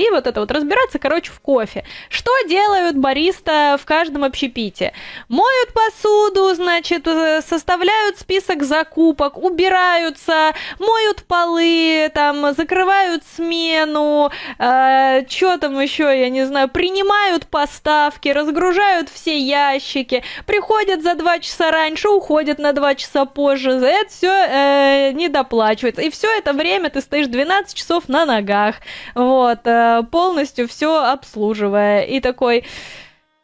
и вот это вот разбираться, короче, в кофе. Что делают бариста в каждом общепите? Моют посуду, значит, э, составляют список закупок, убираются, моют полы, там, закрывают смену, э, что там еще, я не знаю, принимают поставки, разгружают все ящики, приходят за два часа раньше, уходят на два часа позже, за это все э, не доплачивается. И все это время ты стоишь 12 часов на ногах, вот, э, полностью все обслуживая. И такой,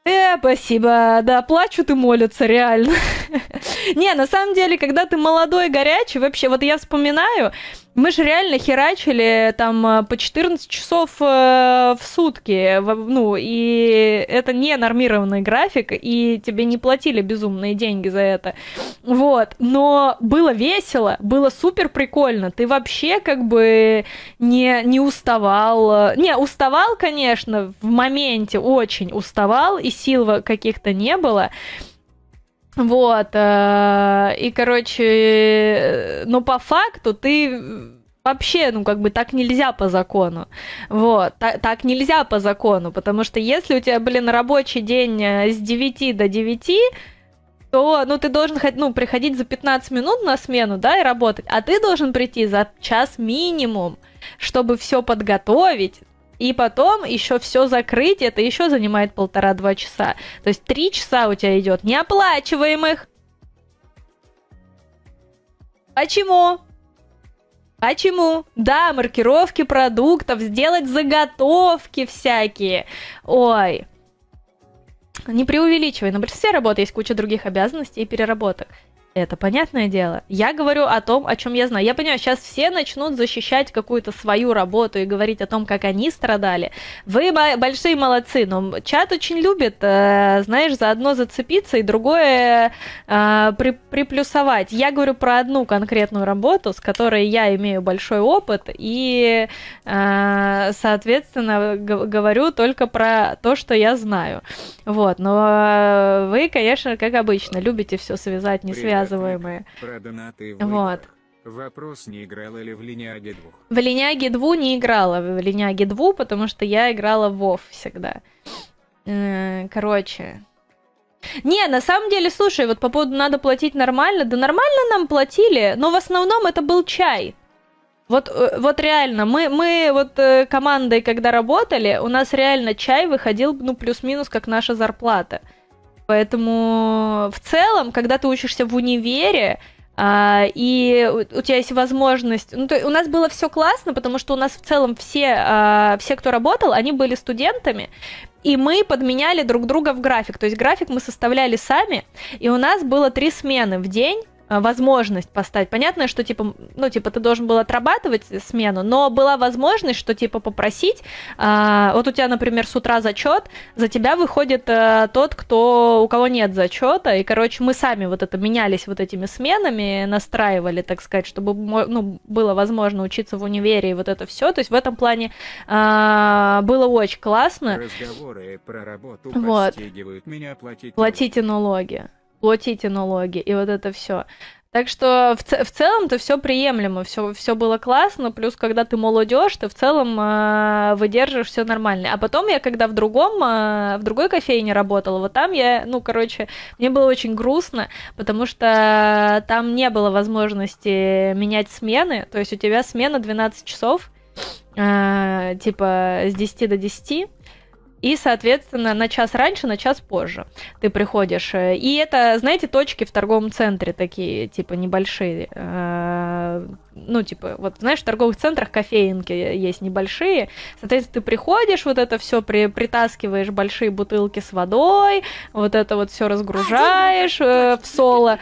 э, спасибо, да, плачут и молятся, реально. Не, на самом деле, когда ты молодой, горячий, вообще, вот я вспоминаю, мы же реально херачили там э, по 14 часов э, в сутки, ну, и это не нормированный график, и тебе не платили безумные деньги за это. Вот, но было весело, было супер прикольно, ты вообще как бы не, не уставал. Не, уставал, конечно, в моменте очень уставал, и сил каких-то не было, вот, э, и, короче, но по факту ты вообще, ну, как бы так нельзя по закону. Вот, так, так нельзя по закону, потому что если у тебя, блин, рабочий день э, с 9 до 9, то, ну, ты должен, ну, приходить за 15 минут на смену, да, и работать, а ты должен прийти за час минимум, чтобы все подготовить, и потом еще все закрыть, это еще занимает полтора-два часа. То есть три часа у тебя идет неоплачиваемых. Почему? Почему? Да, маркировки продуктов, сделать заготовки всякие. Ой, не преувеличивай, на большинстве работы есть куча других обязанностей и переработок. Это понятное дело. Я говорю о том, о чем я знаю. Я понимаю, сейчас все начнут защищать какую-то свою работу и говорить о том, как они страдали. Вы большие молодцы, но чат очень любит, э, знаешь, заодно зацепиться и другое э, при, приплюсовать. Я говорю про одну конкретную работу, с которой я имею большой опыт, и, э, соответственно, говорю только про то, что я знаю. Вот, но вы, конечно, как обычно, любите все связать, не связать донаты вот. Вопрос, не играла ли в Линяге 2? В Линяге 2 не играла, в Линяге 2, потому что я играла в WoW всегда. Э, короче, не, на самом деле, слушай, вот по поводу надо платить нормально, да нормально нам платили, но в основном это был чай. Вот, э, вот реально, мы, мы вот э, командой, когда работали, у нас реально чай выходил, ну, плюс-минус, как наша зарплата. Поэтому в целом, когда ты учишься в универе, а, и у тебя есть возможность... Ну, то, у нас было все классно, потому что у нас в целом все, а, все, кто работал, они были студентами, и мы подменяли друг друга в график. То есть график мы составляли сами, и у нас было три смены в день, возможность поставить. Понятно, что типа, ну, типа, ты должен был отрабатывать смену, но была возможность, что типа попросить. А, вот у тебя, например, с утра зачет, за тебя выходит а, тот, кто у кого нет зачета. И, короче, мы сами вот это менялись вот этими сменами, настраивали, так сказать, чтобы ну, было возможно учиться в универе и вот это все. То есть в этом плане а, было очень классно. Разговоры про работу вот. меня платить Платите налоги платите налоги, и вот это все. Так что в, в целом-то все приемлемо, все, все было классно, плюс когда ты молодежь, ты в целом э, выдерживаешь все нормально. А потом я, когда в другом, э, в другой кофейне работала, вот там я, ну, короче, мне было очень грустно, потому что там не было возможности менять смены, то есть у тебя смена 12 часов, э, типа с 10 до 10, и, соответственно, на час раньше, на час позже ты приходишь. И это, знаете, точки в торговом центре такие, типа, небольшие. Э, ну, типа, вот, знаешь, в торговых центрах кофейнки есть небольшие. Соответственно, ты приходишь, вот это все при, притаскиваешь большие бутылки с водой, вот это вот все разгружаешь э, в соло.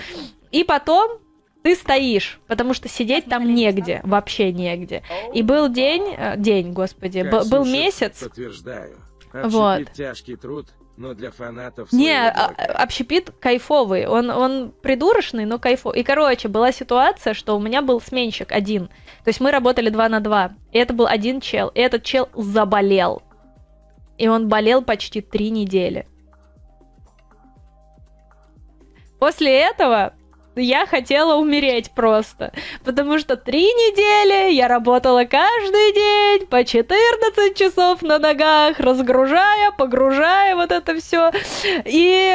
И потом ты стоишь, потому что сидеть там негде, вообще негде. И был день, э, день, господи, был месяц. Подтверждаю. Вот. тяжкий труд, но для фанатов Не, а, общепит кайфовый, он, он придурочный, но кайфовый. И, короче, была ситуация, что у меня был сменщик один. То есть мы работали два на два. И это был один чел. И этот чел заболел. И он болел почти три недели. После этого я хотела умереть просто. Потому что три недели я работала каждый день по 14 часов на ногах, разгружая, погружая вот это все. И